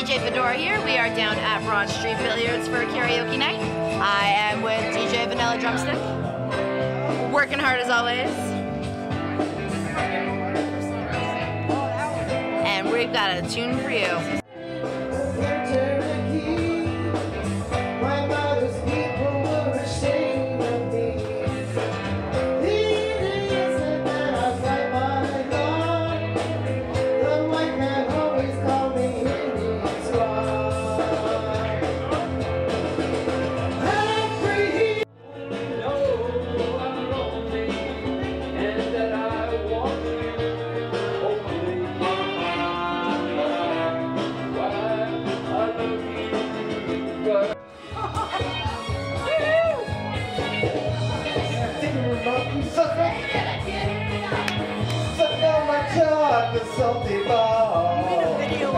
DJ Fedora here. We are down at Broad Street Billiards for karaoke night. I am with DJ Vanilla Drumstick. Working hard as always. And we've got a tune for you.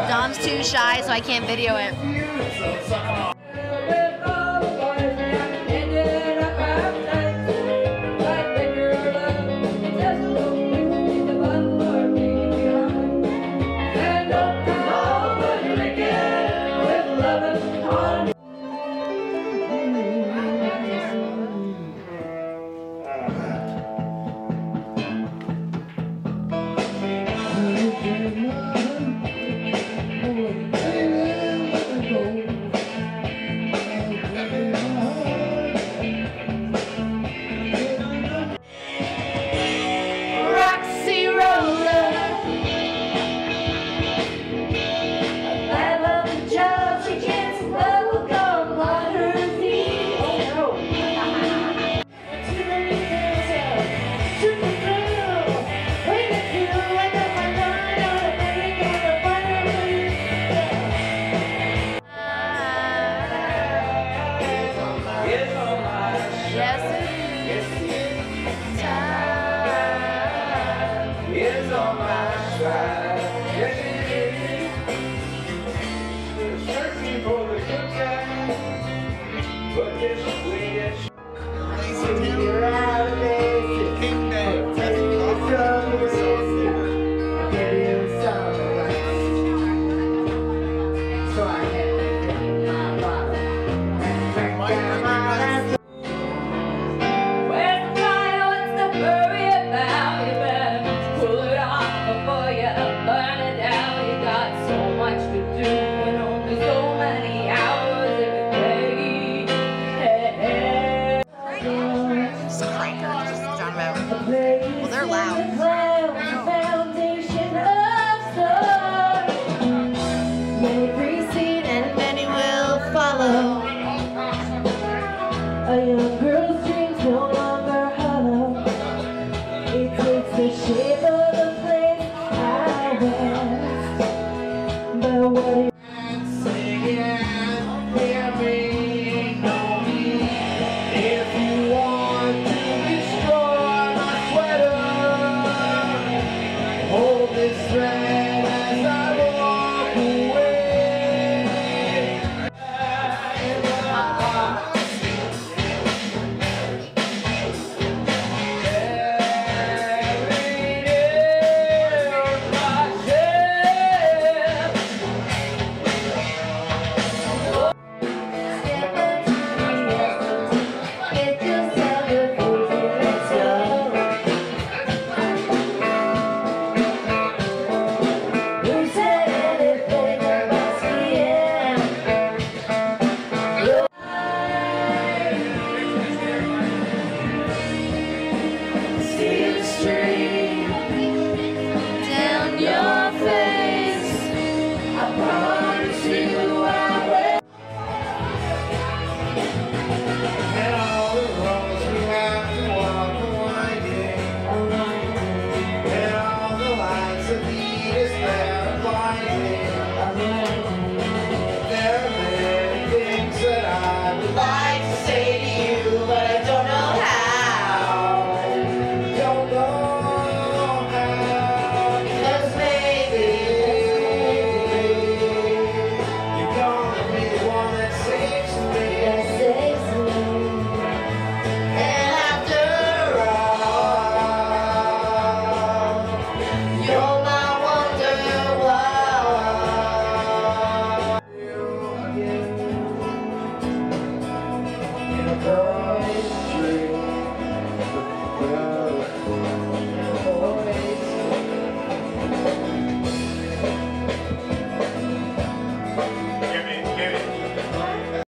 Dom's too shy, so I can't video it. Well,